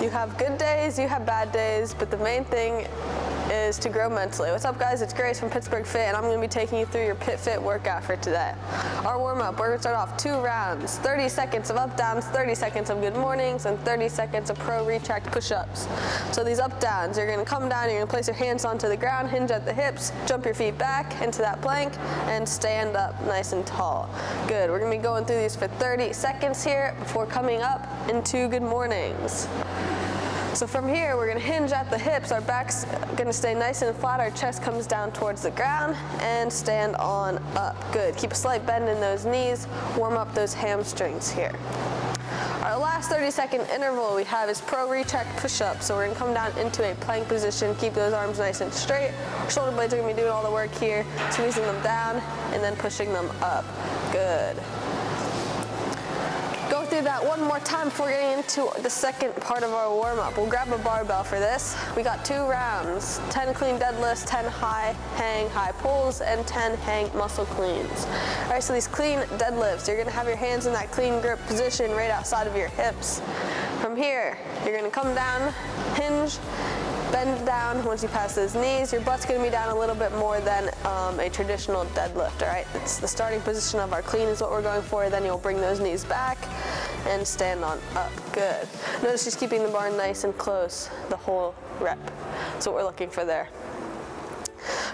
You have good days, you have bad days, but the main thing is to grow mentally. What's up guys, it's Grace from Pittsburgh Fit and I'm gonna be taking you through your Pit Fit workout for today. Our warm up, we're gonna start off two rounds, 30 seconds of up downs, 30 seconds of good mornings, and 30 seconds of pro retract push-ups. So these up downs, you're gonna come down, you're gonna place your hands onto the ground, hinge at the hips, jump your feet back into that plank, and stand up nice and tall. Good, we're gonna be going through these for 30 seconds here before coming up into good mornings. So from here, we're gonna hinge at the hips. Our back's gonna stay nice and flat. Our chest comes down towards the ground and stand on up. Good, keep a slight bend in those knees. Warm up those hamstrings here. Our last 30 second interval we have is pro retract push-up. So we're gonna come down into a plank position, keep those arms nice and straight. Shoulder blades are gonna be doing all the work here, squeezing them down and then pushing them up. Good that one more time before getting into the second part of our warm-up. We'll grab a barbell for this. We got two rounds, 10 clean deadlifts, 10 high hang high pulls, and 10 hang muscle cleans. All right, so these clean deadlifts, you're gonna have your hands in that clean grip position right outside of your hips. From here, you're gonna come down, hinge, Bend down once you pass those knees. Your butt's gonna be down a little bit more than um, a traditional deadlift, all right? It's the starting position of our clean is what we're going for. Then you'll bring those knees back and stand on up, good. Notice she's keeping the bar nice and close the whole rep. That's what we're looking for there.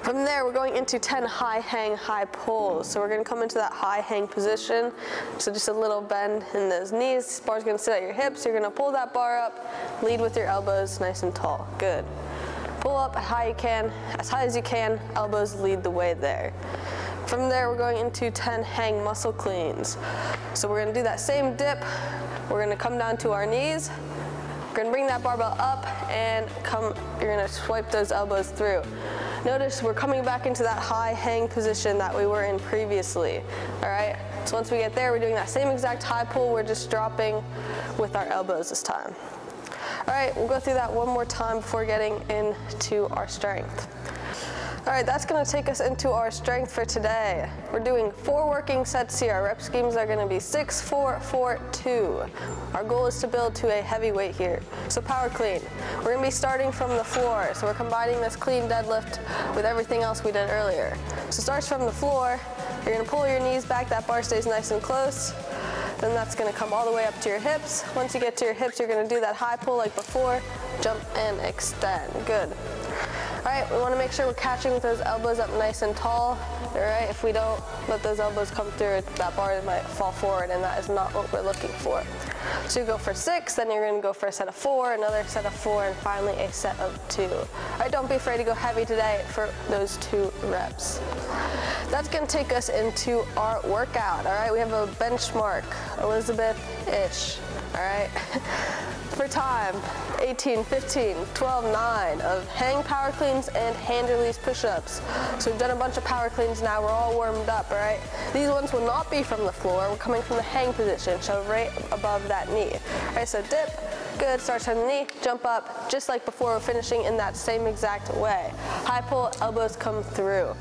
From there, we're going into 10 high hang, high pulls. So we're gonna come into that high hang position. So just a little bend in those knees. This bar's gonna sit at your hips. You're gonna pull that bar up, lead with your elbows nice and tall. Good. Pull up as high you can, as high as you can, elbows lead the way there. From there, we're going into 10 hang muscle cleans. So we're gonna do that same dip. We're gonna come down to our knees. We're gonna bring that barbell up and come, you're gonna swipe those elbows through. Notice we're coming back into that high hang position that we were in previously, all right? So once we get there, we're doing that same exact high pull, we're just dropping with our elbows this time. All right, we'll go through that one more time before getting into our strength. All right, that's gonna take us into our strength for today. We're doing four working sets here. Our rep schemes are gonna be six, four, four, two. Our goal is to build to a heavy weight here. So power clean. We're gonna be starting from the floor. So we're combining this clean deadlift with everything else we did earlier. So starts from the floor. You're gonna pull your knees back. That bar stays nice and close. Then that's gonna come all the way up to your hips. Once you get to your hips, you're gonna do that high pull like before. Jump and extend, good. Right, we wanna make sure we're catching with those elbows up nice and tall. All right, if we don't let those elbows come through, that bar might fall forward and that is not what we're looking for. So you go for six, then you're gonna go for a set of four, another set of four, and finally a set of two. All right, don't be afraid to go heavy today for those two reps. That's gonna take us into our workout, all right? We have a benchmark, Elizabeth-ish, all right? for time, 18, 15, 12, 9 of hang power cleans and hand release push-ups. So we've done a bunch of power cleans now, we're all warmed up, all right? These ones will not be from the floor, we're coming from the hang position, so right above that knee. All right, so dip, good, start from the knee, jump up, just like before, we're finishing in that same exact way. High pull, elbows come through.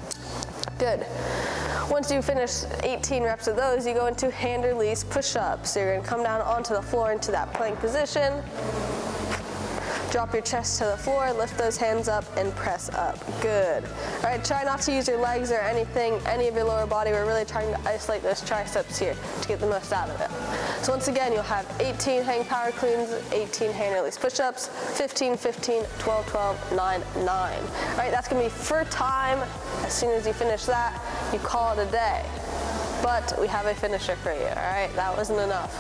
Good. Once you finish 18 reps of those, you go into hand release push-ups. So you're gonna come down onto the floor into that plank position. Drop your chest to the floor, lift those hands up and press up. Good. All right, try not to use your legs or anything, any of your lower body. We're really trying to isolate those triceps here to get the most out of it. So once again, you'll have 18 hang power cleans, 18 hand release push-ups, 15, 15, 12, 12, 9, 9. All right, that's gonna be for time. As soon as you finish that, you call it a day. But we have a finisher for you, all right? That wasn't enough.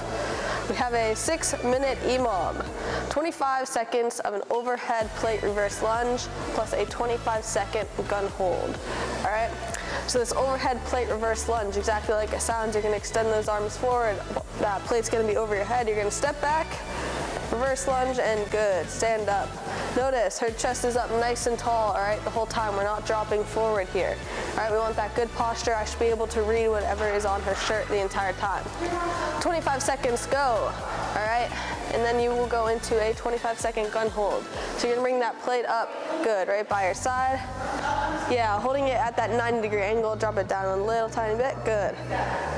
We have a six minute EMOM, 25 seconds of an overhead plate reverse lunge plus a 25 second gun hold, all right? So this overhead plate reverse lunge, exactly like it sounds, you're gonna extend those arms forward, that plate's gonna be over your head, you're gonna step back, reverse lunge, and good, stand up. Notice her chest is up nice and tall, all right, the whole time. We're not dropping forward here. All right, we want that good posture. I should be able to read whatever is on her shirt the entire time. 25 seconds, go, all right? And then you will go into a 25 second gun hold. So you're gonna bring that plate up, good, right by your side. Yeah, holding it at that 90 degree angle, drop it down a little tiny bit, good.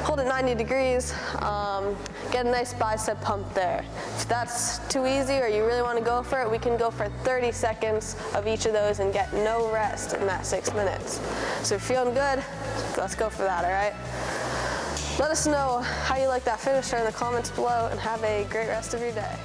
Hold it 90 degrees, um, Get a nice bicep pump there. If that's too easy or you really want to go for it, we can go for 30 seconds of each of those and get no rest in that six minutes. So if you're feeling good, let's go for that, all right? Let us know how you like that finisher in the comments below and have a great rest of your day.